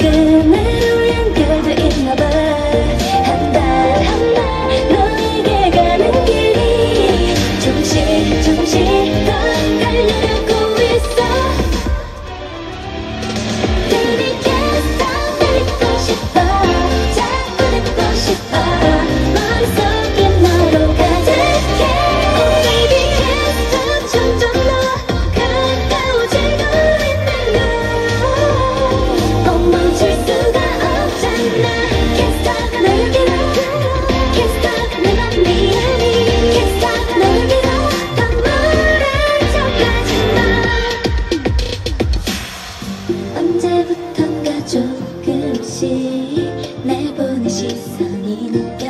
can 小さにけ